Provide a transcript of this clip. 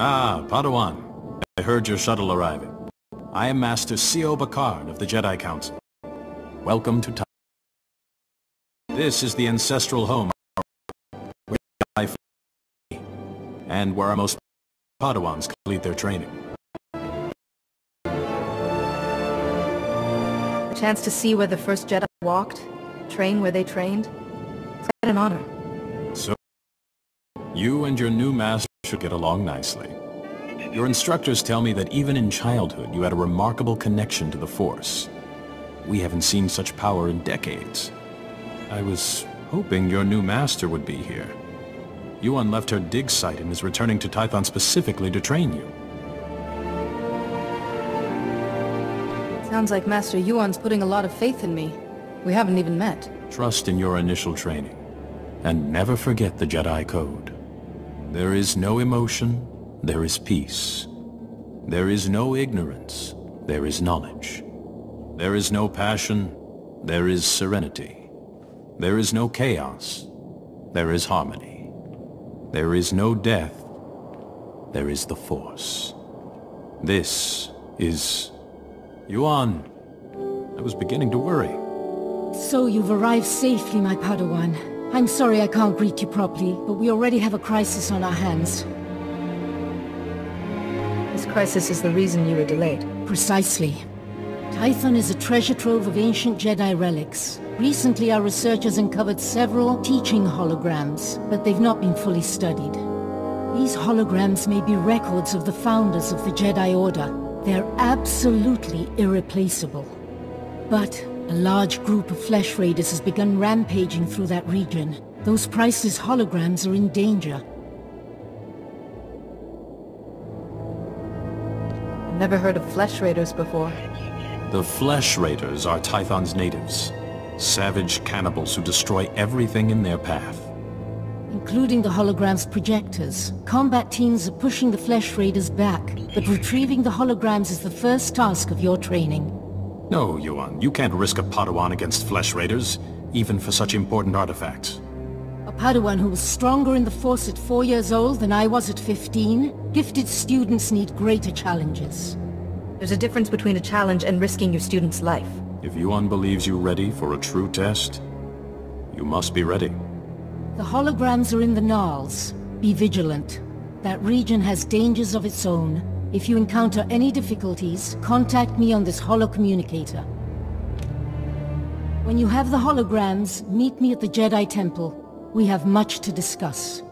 Ah, Padawan, I heard your shuttle arriving. I am Master Syo Bakarn of the Jedi Council. Welcome to Tython. This is the ancestral home where I and where our most Padawans complete their training. A chance to see where the first Jedi walked, train where they trained. It's quite an honor. So, you and your new master should get along nicely. Your instructors tell me that even in childhood you had a remarkable connection to the Force. We haven't seen such power in decades. I was hoping your new master would be here. Yuon left her dig site and is returning to Tython specifically to train you. Sounds like Master Yuon's putting a lot of faith in me. We haven't even met. Trust in your initial training. And never forget the Jedi Code. There is no emotion, there is peace. There is no ignorance, there is knowledge. There is no passion, there is serenity. There is no chaos, there is harmony. There is no death, there is the Force. This is... Yuon, I was beginning to worry. So you've arrived safely, my Padawan. I'm sorry I can't greet you properly, but we already have a crisis on our hands. This crisis is the reason you were delayed. Precisely. Tython is a treasure trove of ancient Jedi relics. Recently our researchers uncovered several teaching holograms, but they've not been fully studied. These holograms may be records of the founders of the Jedi Order. They're absolutely irreplaceable. But a large group of Flesh Raiders has begun rampaging through that region. Those priceless holograms are in danger. Never heard of Flesh Raiders before. The Flesh Raiders are Tython's natives. Savage cannibals who destroy everything in their path. Including the hologram's projectors. Combat teams are pushing the Flesh Raiders back, but retrieving the holograms is the first task of your training. No, Yuon, you can't risk a Padawan against Flesh Raiders, even for such important artifacts. A Padawan who was stronger in the Force at four years old than I was at 15? Gifted students need greater challenges. There's a difference between a challenge and risking your student's life. If Yuon believes you ready for a true test, you must be ready. The holograms are in the Gnarls. Be vigilant. That region has dangers of its own. If you encounter any difficulties, contact me on this holocommunicator. When you have the holograms, meet me at the Jedi Temple. We have much to discuss.